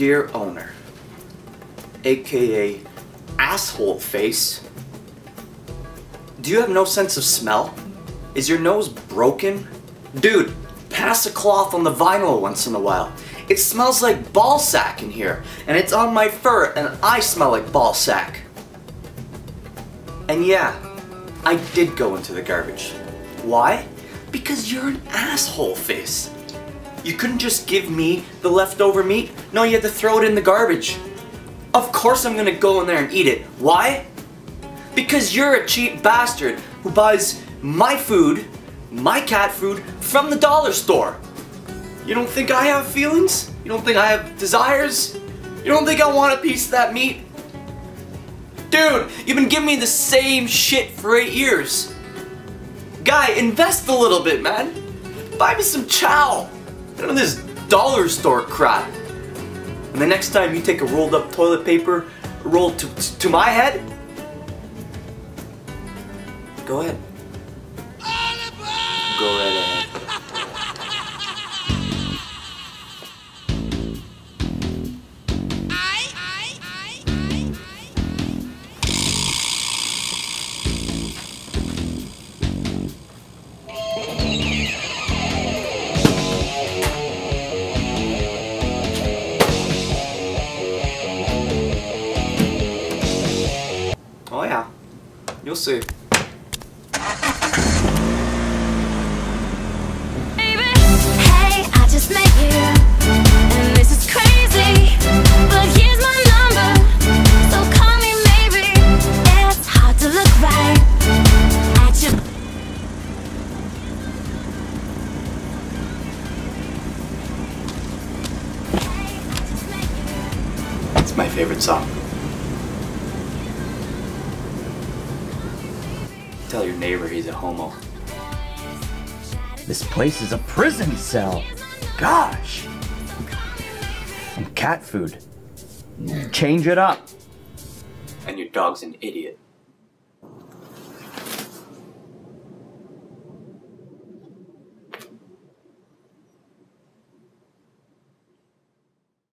Dear owner, aka asshole face, do you have no sense of smell? Is your nose broken? Dude, pass a cloth on the vinyl once in a while. It smells like ball sack in here, and it's on my fur, and I smell like ball sack. And yeah, I did go into the garbage. Why? Because you're an asshole face. You couldn't just give me the leftover meat. No, you had to throw it in the garbage. Of course I'm gonna go in there and eat it. Why? Because you're a cheap bastard who buys my food, my cat food, from the dollar store. You don't think I have feelings? You don't think I have desires? You don't think I want a piece of that meat? Dude, you've been giving me the same shit for eight years. Guy, invest a little bit, man. Buy me some chow. None of this dollar store crap. And the next time you take a rolled up toilet paper roll to, to my head, go ahead. Go ahead. You. It's my favorite song. Tell your neighbor he's a homo. This place is a prison cell. Gosh. And cat food. Change it up. And your dog's an idiot.